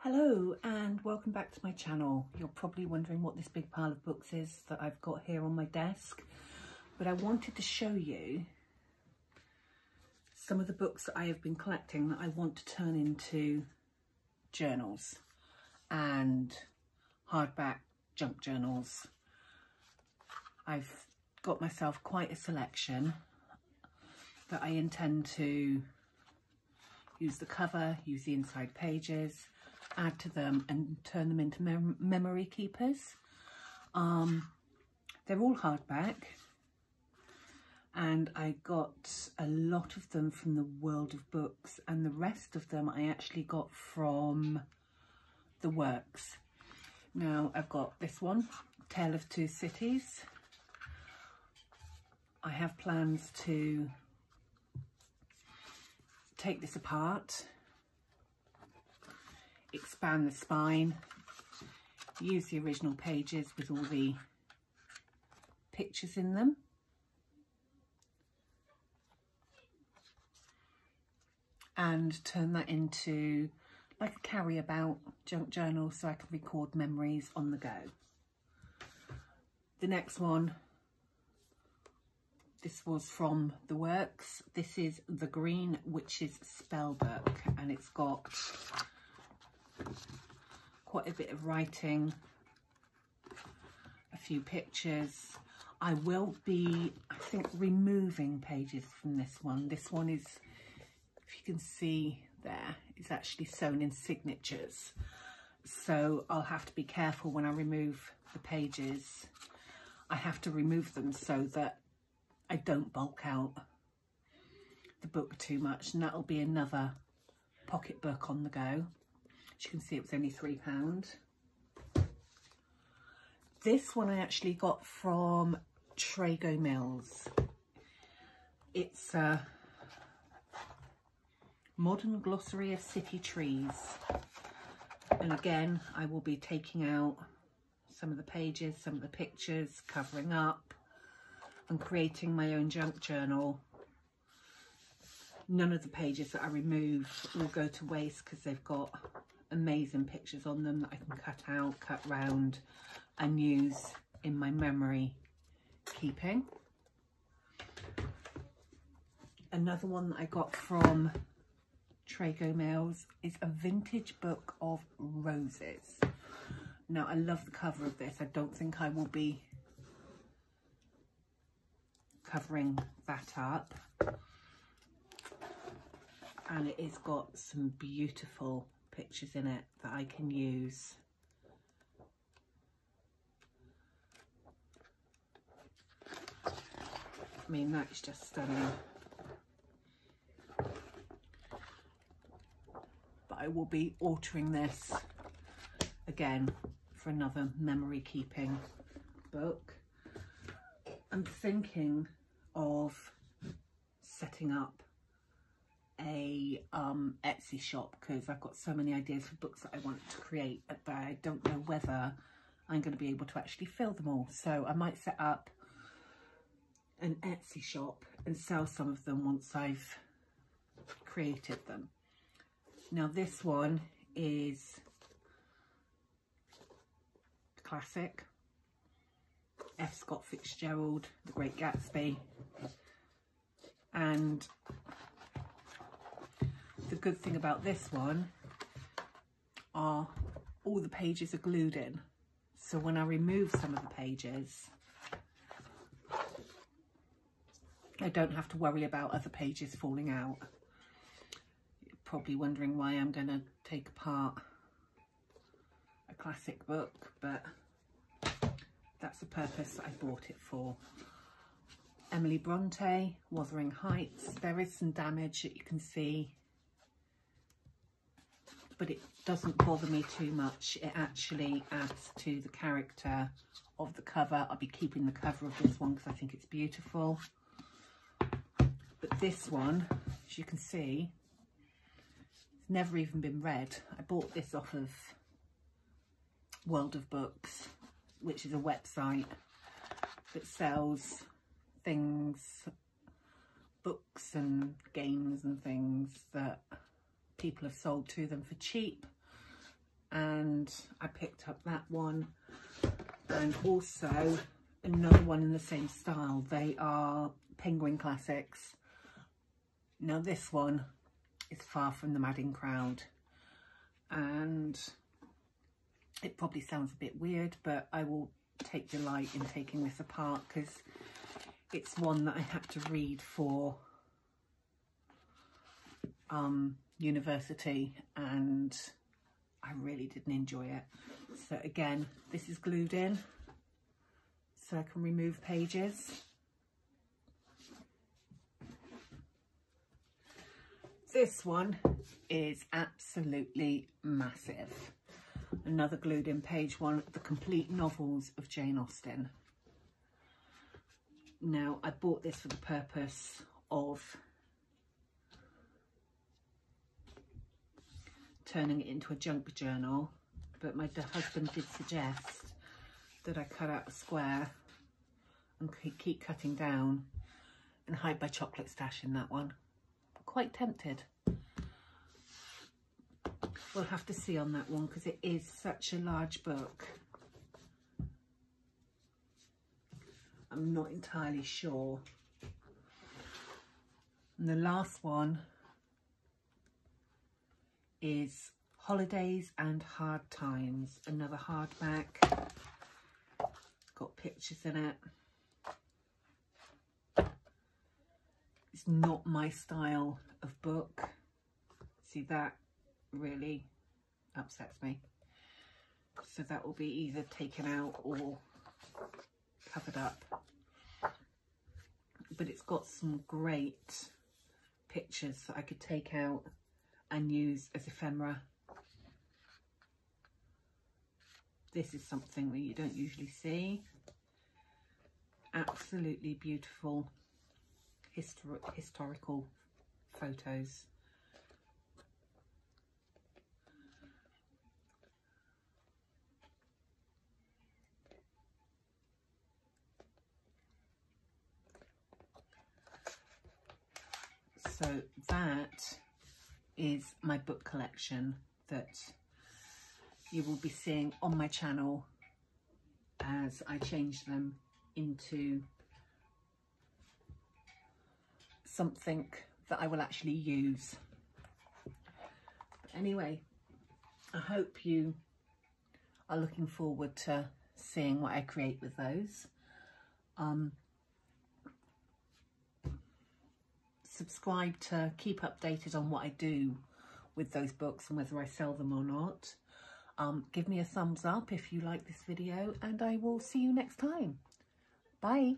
Hello and welcome back to my channel. You're probably wondering what this big pile of books is that I've got here on my desk, but I wanted to show you some of the books that I have been collecting that I want to turn into journals and hardback junk journals. I've got myself quite a selection that I intend to use the cover, use the inside pages, add to them and turn them into mem memory keepers. Um, they're all hardback and I got a lot of them from the World of Books and the rest of them I actually got from the works. Now I've got this one, Tale of Two Cities. I have plans to take this apart expand the spine, use the original pages with all the pictures in them. And turn that into like a carry about junk journal so I can record memories on the go. The next one, this was from the works. This is The Green Witch's Spellbook and it's got quite a bit of writing, a few pictures. I will be, I think, removing pages from this one. This one is, if you can see there, it's actually sewn in signatures. So I'll have to be careful when I remove the pages. I have to remove them so that I don't bulk out the book too much. And that'll be another pocketbook on the go. As you can see, it was only £3. This one I actually got from Trago Mills. It's a modern glossary of city trees. And again, I will be taking out some of the pages, some of the pictures, covering up and creating my own junk journal. None of the pages that I remove will go to waste because they've got amazing pictures on them that I can cut out, cut round and use in my memory keeping. Another one that I got from Trago Mills is a vintage book of roses. Now I love the cover of this. I don't think I will be covering that up. And it has got some beautiful pictures in it that I can use. I mean, that's just stunning. But I will be altering this again for another memory keeping book. I'm thinking of setting up a um, Etsy shop because I've got so many ideas for books that I want to create, but I don't know whether I'm going to be able to actually fill them all. So I might set up an Etsy shop and sell some of them once I've created them. Now this one is classic. F. Scott Fitzgerald, The Great Gatsby. And the good thing about this one are all the pages are glued in. So when I remove some of the pages, I don't have to worry about other pages falling out. You're probably wondering why I'm going to take apart a classic book, but that's the purpose I bought it for. Emily Bronte, Wuthering Heights. There is some damage that you can see but it doesn't bother me too much. It actually adds to the character of the cover. I'll be keeping the cover of this one because I think it's beautiful. But this one, as you can see, it's never even been read. I bought this off of World of Books, which is a website that sells things, books and games and things that people have sold to them for cheap and I picked up that one and also another one in the same style. They are Penguin Classics. Now this one is Far From the Madding Crowd and it probably sounds a bit weird but I will take delight in taking this apart because it's one that I had to read for um, university and I really didn't enjoy it. So again, this is glued in so I can remove pages. This one is absolutely massive. Another glued in page one, the complete novels of Jane Austen. Now, I bought this for the purpose of turning it into a junk journal, but my husband did suggest that I cut out a square and keep cutting down and hide my chocolate stash in that one. Quite tempted. We'll have to see on that one because it is such a large book. I'm not entirely sure. And the last one is Holidays and Hard Times, another hardback. Got pictures in it. It's not my style of book. See that really upsets me. So that will be either taken out or covered up. But it's got some great pictures that I could take out and use as ephemera. This is something that you don't usually see. Absolutely beautiful histor historical photos. So that is my book collection that you will be seeing on my channel as I change them into something that I will actually use. But anyway, I hope you are looking forward to seeing what I create with those. Um, subscribe to keep updated on what I do with those books and whether I sell them or not. Um, give me a thumbs up if you like this video and I will see you next time. Bye.